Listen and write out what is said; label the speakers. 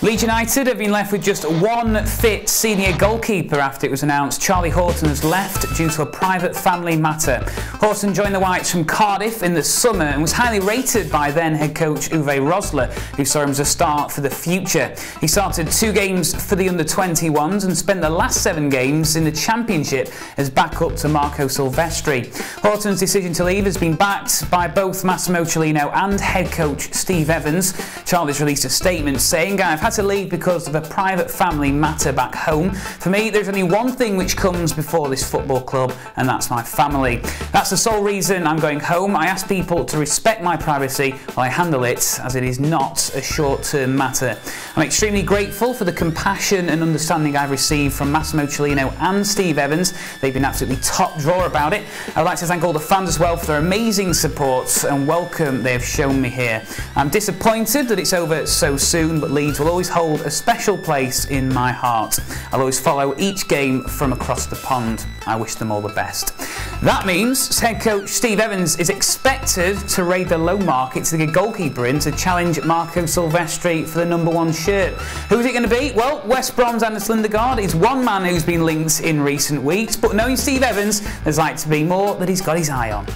Speaker 1: Leeds United have been left with just one fit senior goalkeeper after it was announced Charlie Horton has left due to a private family matter. Horton joined the Whites from Cardiff in the summer and was highly rated by then head coach Uwe Rosler, who saw him as a start for the future. He started two games for the under 21s and spent the last seven games in the Championship as backup to Marco Silvestri. Horton's decision to leave has been backed by both Massimo Cellino and head coach Steve Evans. Charlie's released a statement saying, I've had to leave because of a private family matter back home. For me, there's only one thing which comes before this football club, and that's my family. That's the sole reason I'm going home. I ask people to respect my privacy while I handle it, as it is not a short term matter. I'm extremely grateful for the compassion and understanding I've received from Massimo Cellino and Steve Evans. They've been absolutely top drawer about it. I would like to thank all the fans as well for their amazing support and welcome they have shown me here. I'm disappointed that it's over so soon, but Leeds will always always hold a special place in my heart. I'll always follow each game from across the pond. I wish them all the best. That means head coach Steve Evans is expected to raid the loan market to get a goalkeeper in to challenge Marco Silvestri for the number one shirt. Who's it going to be? Well, West Brom's Anders Lindegaard is one man who's been linked in recent weeks, but knowing Steve Evans, there's like to be more that he's got his eye on.